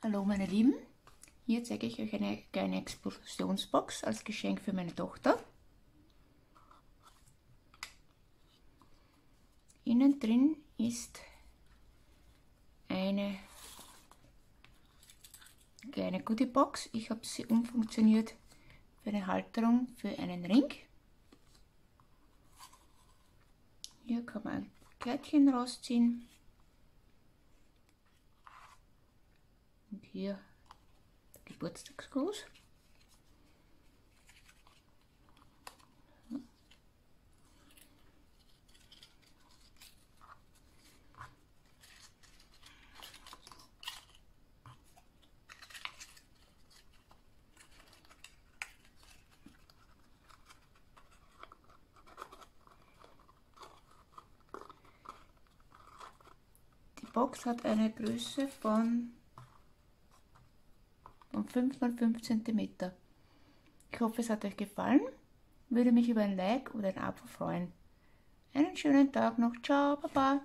Hallo meine Lieben, hier zeige ich euch eine kleine Explosionsbox als Geschenk für meine Tochter. Innen drin ist eine kleine Goodiebox. Ich habe sie umfunktioniert für eine Halterung für einen Ring. Hier kann man ein Kärtchen rausziehen. Und hier Geburtstagsgruß. Die Box hat eine Größe von 5 x 5 cm. Ich hoffe, es hat euch gefallen. Würde mich über ein Like oder ein Abo freuen. Einen schönen Tag noch. Ciao, Baba.